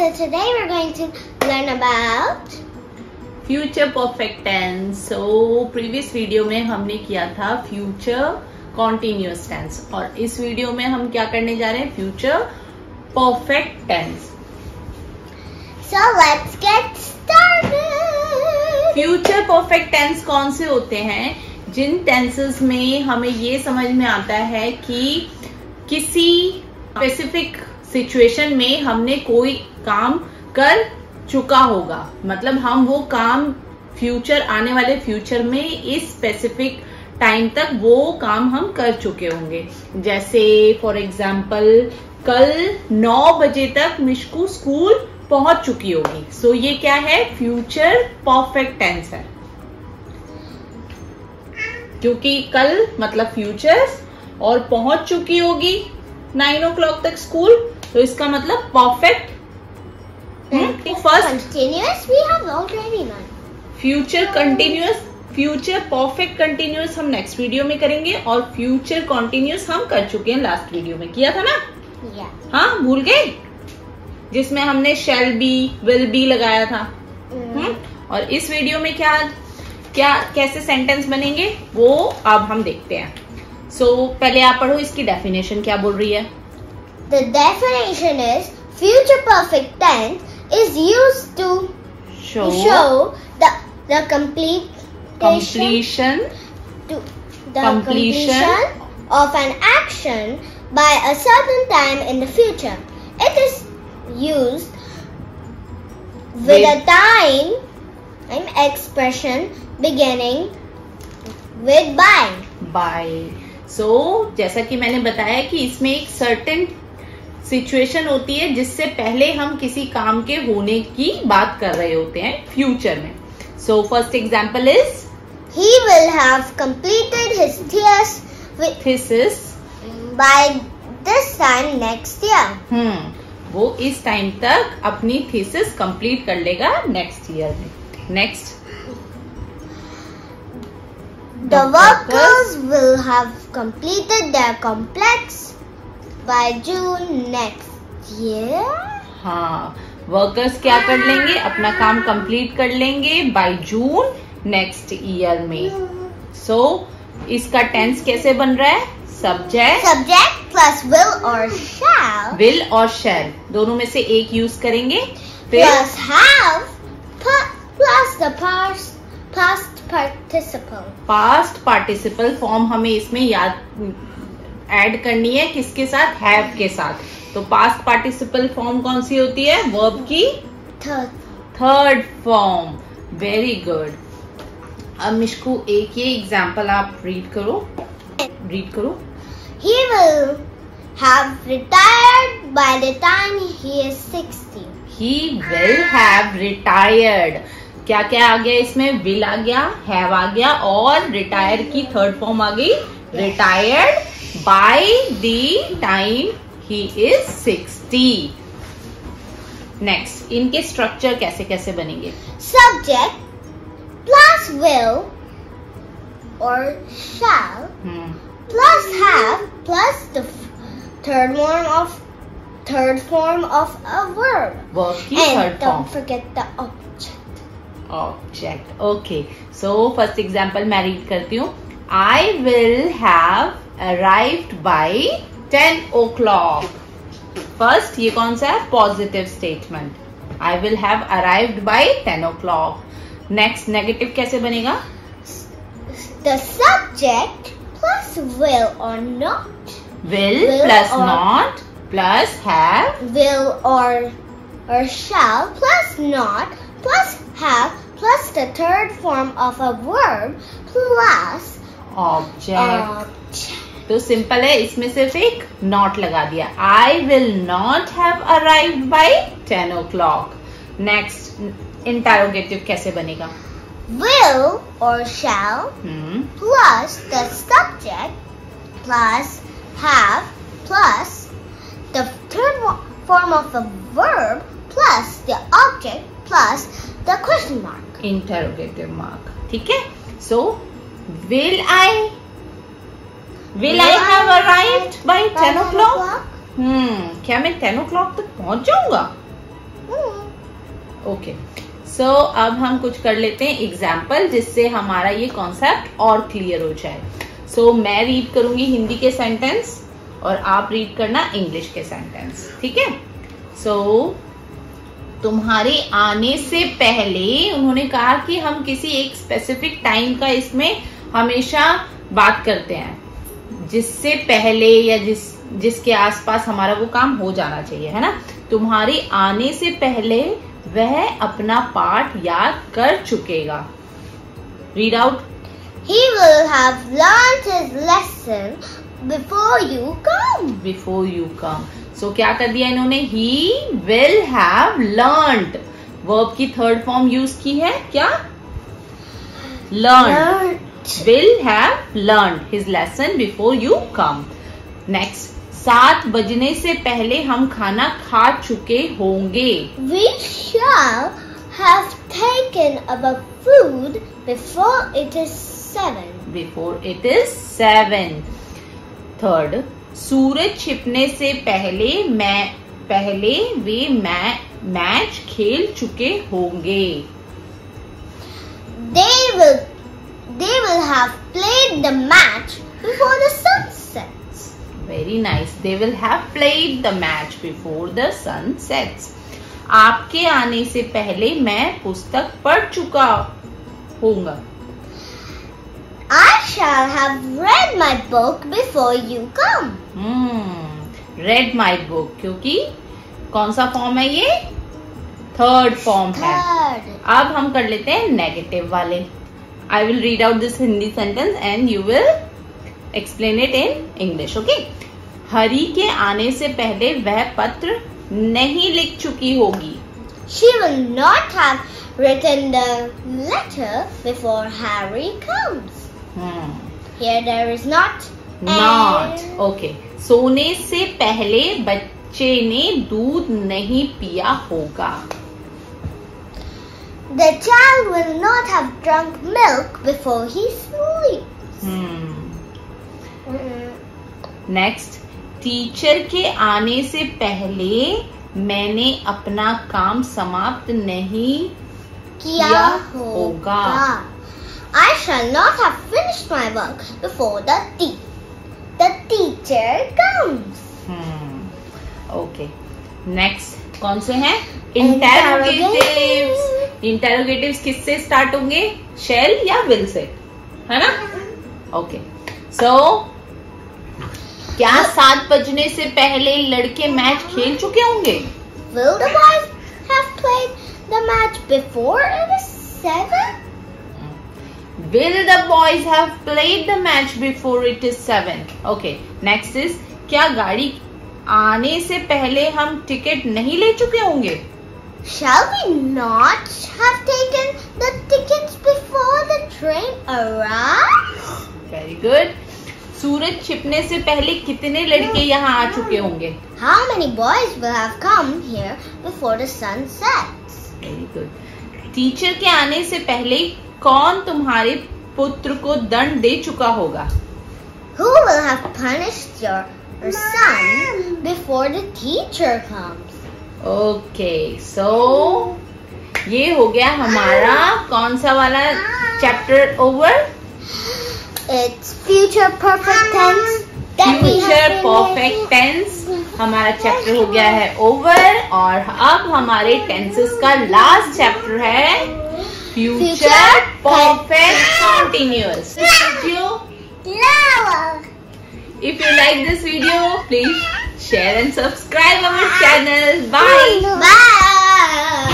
so today we're going to learn about future perfect tense so previous video में हमने किया था future continuous tense और इस वीडियो में हम क्या करने जा रहे हैं? Future perfect tense so let's get started. Future perfect tense कौन से होते हैं? जिन टेंसेस में हमें ये समझ में आता है कि किसी स्पेसिफिक सिचुएशन में हमने कोई काम कर चुका होगा। मतलब हम वो काम फ्यूचर आने वाले फ्यूचर में इस स्पेसिफिक टाइम तक वो काम हम कर चुके होंगे। जैसे फॉर एग्ज़ाम्पल कल 9 बजे तक मिशकू स्कूल पहुँच चुकी होगी। सो so, ये क्या है? फ्यूचर परफेक्ट टेंस है। क्योंकि कल मतलब फ्यूचर और पहुँच चुकी होगी। नाइन ओ क्लॉक तक स्कूल तो इसका मतलब perfect first future continuous future perfect continuous हम नेक्स्ट वीडियो में करेंगे और फ्यूचर कॉन्टिन्यूस हम कर चुके हैं लास्ट वीडियो में। किया था ना? Yeah. हाँ भूल गए? जिसमें हमने शेल बी विल बी लगाया था। Mm. हम्म? और इस वीडियो में क्या क्या कैसे सेंटेंस बनेंगे? वो अब हम देखते हैं। सो so, पहले आप पढ़ो इसकी डेफिनेशन क्या बोल रही है? the definition is future perfect tense is used to show show the the completion completion to the Completion. completion of an action by a certain time in the future. It is used with, With- a time, time expression beginning with by. By so जैसा कि मैंने बताया कि इसमें एक certain situation होती है जिससे पहले हम किसी काम के होने की बात कर रहे होते हैं फ्यूचर में। So first example is his thesis with, thesis by this time next year. Hmm वो इस टाइम तक अपनी थीसिस कंप्लीट कर लेगा नेक्स्ट ईयर में। Next The workers will have completed their complex by June next year. हाँ workers क्या कर लेंगे? अपना काम कंप्लीट कर लेंगे बाय जून नेक्स्ट ईयर में। सो so, इसका टेंस कैसे बन रहा है? सब्जेक्ट सब्जेक्ट प्लस will और शैल विल और शैल दोनों में से एक यूज़ करेंगे। Plus have pu- plus the past past past participle form हमें इसमें याद ऐड करनी है किसके साथ? हैव के साथ. तो पास्ट पार्टिसिपल फॉर्म कौन सी होती है? वर्ब की. थर्ड फॉर्म वेरी गुड अब मिशकू एक ये एग्ज़ाम्पल आप रीड करो. रीड करो. He will have retired by the time he is 60. He will have retired क्या क्या आ गया इसमें? विल आ गया हैव आ गया और रिटायर की थर्ड फॉर्म आ गई. Retired by the time he is sixty next इनके स्ट्रक्चर कैसे कैसे बनेंगे Subject plus will or shall hmm plus have plus the third form of third form of a verb. Verb की and third form don't forget the object. Object okay so first example मैं read करती हूँ I will have arrived by ten o'clock first ये कौन सा है positive statement I will have arrived by ten o'clock next negative कैसे बनेगा The subject plus will or not, will Will plus or- not plus have will or or shall plus not plus have plus the third form of a verb plus object object. तो simple है इसमें सिर्फ एक not लगा दिया I will not have arrived by ten o'clock next interrogative कैसे बनेगा Will or shall hmm plus the subject plus have plus the third wo- form of a verb plus the object plus the question mark. Interrogative mark ठीक है सो will I will I have arrived by ten o'clock hmm क्या मैं ten o'clock तक पहुँच जाऊँगा okay so अब हम कुछ कर लेते हैं एग्ज़ाम्पल जिससे हमारा ये कॉन्सेप्ट और क्लियर हो जाए। सो so, मैं रीड करूँगी हिंदी के सेंटेंस और आप रीड करना इंग्लिश के सेंटेंस ठीक है? सो तुम्हारे आने से पहले उन्होंने कहा कि हम किसी एक स्पेसिफिक टाइम का इसमें हमेशा बात करते हैं। जिससे पहले या जिस जिसके आसपास हमारा वो काम हो जाना चाहिए है ना? तुम्हारे आने से पहले वह अपना पाठ याद कर चुकेगा। Read out He will have learned his lesson before you come. Before you come so क्या कर दिया इन्होंने? He will have learned verb की थर्ड फॉर्म यूज़ की है? क्या? Learn Learned. Will have learn his lesson before you come next सात बजने से पहले हम खाना खा चुके होंगे We shall have taken our food before it is seven. Before it is seven third सूरज छिपने से पहले मैं पहले वे मै, मैच खेल चुके होंगे They will they will have played the match before the sun sets. Very nice they will have played the match before the sun sets आपके आने से पहले मैं पुस्तक पढ़ चुका होऊँगा। I shall have read my book before you come. Read my book क्योंकि कौन सा फॉर्म है ये? थर्ड फॉर्म है। अब हम कर लेते हैं नेगेटिव वाले। I will read out this Hindi sentence and you will explain it in English okay Hari के आने से पहले वह पत्र नहीं लिख चुकी होगी She will not have written the letter before Harry comes. Hmm. Here there is not. and okay सोने से पहले बच्चे ने दूध नहीं पिया होगा The child will not have drunk milk before he sleeps. Hmm. Next teacher के आने से पहले मैंने अपना काम समाप्त नहीं किया किया होगा. I shall not have finished my work before the te- the teacher comes. Okay next कौन से हैं Interrogatives. इंटेरोगेटिव्स किससे स्टार्ट होंगे शेल या विल से है ना ओके सो so, क्या सात बजने से पहले लड़के मैच खेल चुके होंगे Will the boys have played the match before it is seven? Will the boys have played the match before it is seven? Okay. Next is क्या गाड़ी आने से पहले हम टिकट नहीं ले चुके होंगे Shall we not have taken the tickets before the train arrives? Very good सूरज छिपने से पहले कितने लड़के यहाँ आ चुके होंगे How many boys will have come here before the sun sets? Very good teacher के आने से पहले कौन तुम्हारे पुत्र को दंड दे चुका होगा Who will have punished your son before the teacher comes? Okay so ये हो गया हमारा कौन सा वाला chapter over tense. that we have future perfect tense हमारा चैप्टर हो गया है ओवर और अब हमारे टेंसेस का लास्ट चैप्टर है future perfect Love. If you like this video, please share and subscribe our channel. Bye. Bye.